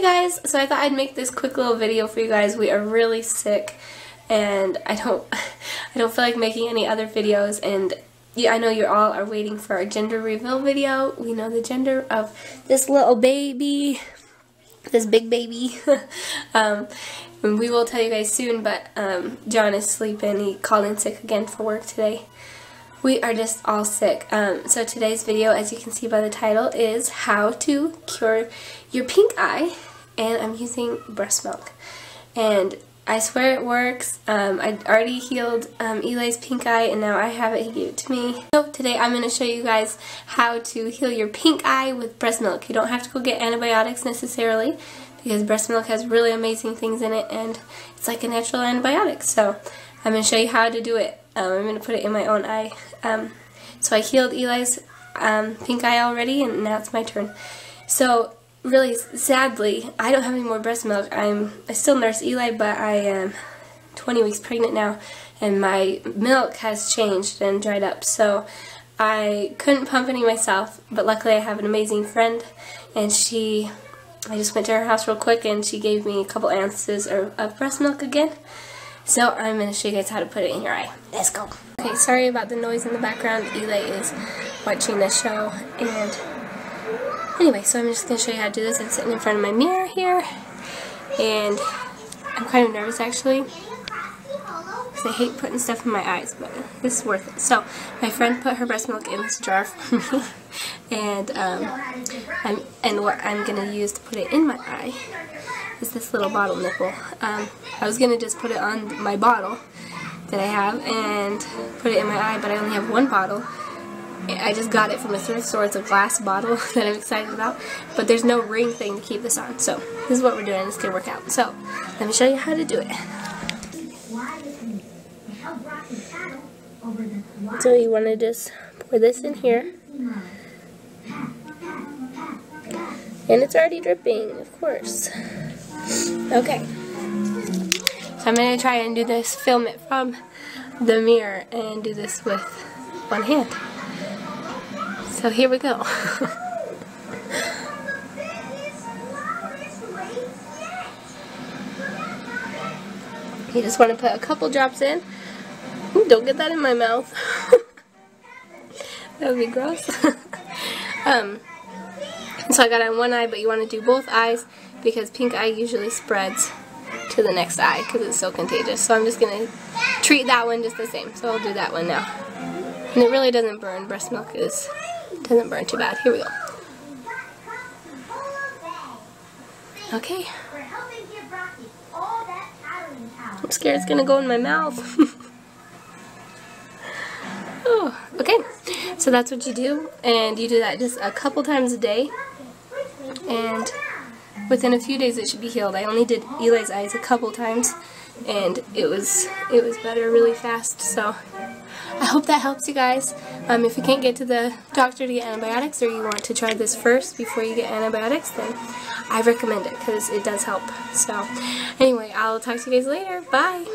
Guys, so I thought I'd make this quick little video for you guys. We are really sick and I don't I don't feel like making any other videos and yeah, I know you all are waiting for our gender reveal video. We know the gender of this little baby, this big baby. um, we will tell you guys soon, but um, John is sleeping. He called in sick again for work today. We are just all sick. Um, so today's video, as you can see by the title, is how to cure your pink eye. And I'm using breast milk. And I swear it works. Um, I already healed um, Eli's pink eye and now I have it. He gave it to me. So today I'm going to show you guys how to heal your pink eye with breast milk. You don't have to go get antibiotics necessarily because breast milk has really amazing things in it and it's like a natural antibiotic. So I'm going to show you how to do it. Um, I'm going to put it in my own eye. Um, so I healed Eli's um, pink eye already, and now it's my turn. So really, sadly, I don't have any more breast milk. I'm I still nurse Eli, but I am 20 weeks pregnant now, and my milk has changed and dried up. So I couldn't pump any myself, but luckily I have an amazing friend, and she. I just went to her house real quick, and she gave me a couple ounces of, breast milk again. So I'm going to show you guys how to put it in your eye. Let's go. Okay, sorry about the noise in the background. Eli is watching the show. And anyway, so I'm just going to show you how to do this. I'm sitting in front of my mirror here. And I'm kind of nervous actually. Because I hate putting stuff in my eyes, but this is worth it. So, my friend put her breast milk in this jar for me. and, um, I'm, and what I'm going to use to put it in my eye is this little bottle nipple. Um, I was going to just put it on my bottle that I have and put it in my eye, but I only have one bottle. I just got it from a thrift store. It's a glass bottle that I'm excited about, but there's no ring thing to keep this on. So this is what we're doing. Going to work out. So let me show you how to do it. So you want to just pour this in here. And it's already dripping, of course. Okay. So I'm going to try and do this, film it from the mirror, and do this with one hand. So here we go. you just want to put a couple drops in. Ooh, don't get that in my mouth. that would be gross. um, so I got it on one eye, but you want to do both eyes because pink eye usually spreads to the next eye because it's so contagious. So I'm just going to treat that one just the same. So I'll do that one now. And it really doesn't burn. Breast milk is doesn't burn too bad. Here we go. Okay. I'm scared it's to go in my mouth. oh, okay. So that's what you do. And you do that just a couple times a day. And within a few days it should be healed. I only did Eli's eyes a couple times and it was it was better really fast so I hope that helps you guys. Um, if you can't get to the doctor to get antibiotics or you want to try this first before you get antibiotics then I recommend it because it does help. So anyway I'll talk to you guys later. Bye!